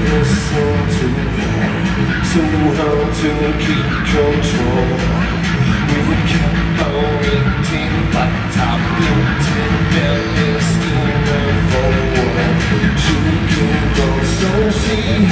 your soul to hell So hard to keep control We were kept orienting but top built-in bellies in the forward She can so she